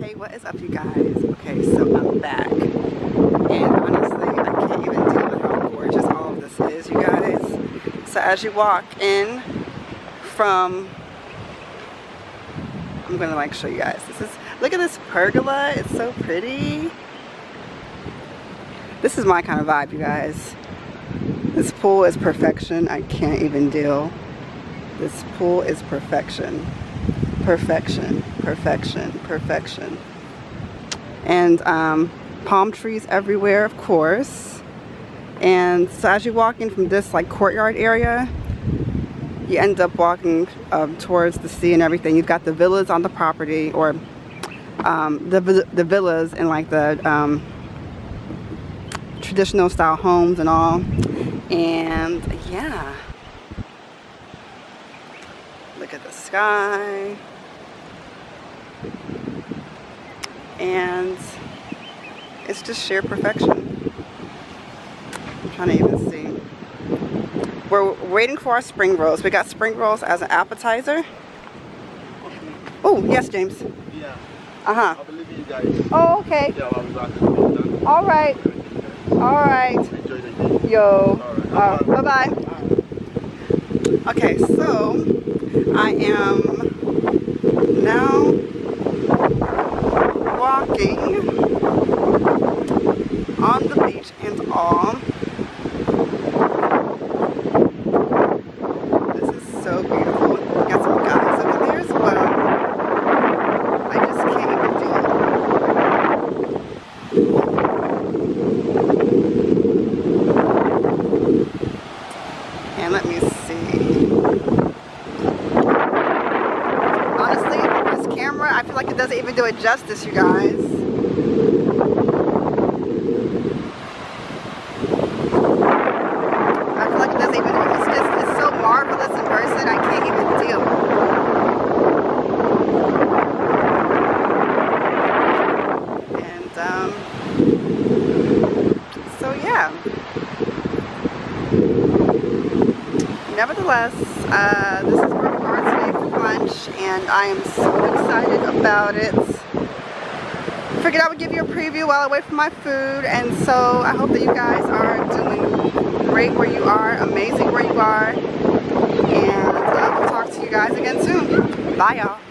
Hey, what is up you guys? Okay, so I'm back. And honestly, I can't even deal with how gorgeous all of this is, you guys. So as you walk in from, I'm gonna like show you guys. This is, look at this pergola, it's so pretty. This is my kind of vibe, you guys. This pool is perfection. I can't even deal. This pool is perfection. Perfection, perfection, perfection. And um, palm trees everywhere, of course. And so as you walk in from this like courtyard area, you end up walking um, towards the sea and everything. You've got the villas on the property or um, the, the villas and like the um, traditional style homes and all. And yeah. Look at the sky. And it's just sheer perfection. I'm trying to even see. We're waiting for our spring rolls. We got spring rolls as an appetizer. Oh, yes, James. Yeah. Uh-huh. I believe you guys. Oh, okay. Yeah, I'll be back. All right. All right. Enjoy the day. Yo. All right. Uh, bye-bye. Okay, so I am now walking on the beach and all. This is so beautiful. Got some guys over there as well. I just can't even do it. And let me see. Honestly, this camera, I feel like it doesn't even do it justice, you guys. I feel like it doesn't even, it's just, it's so marvelous in person, I can't even deal. And, um, so yeah. Nevertheless, uh, this is where we are today for lunch, and I am so excited about it. Figured I would give you a preview while I wait for my food, and so I hope that you guys are doing great where you are, amazing where you are, and I will talk to you guys again soon. Bye, y'all.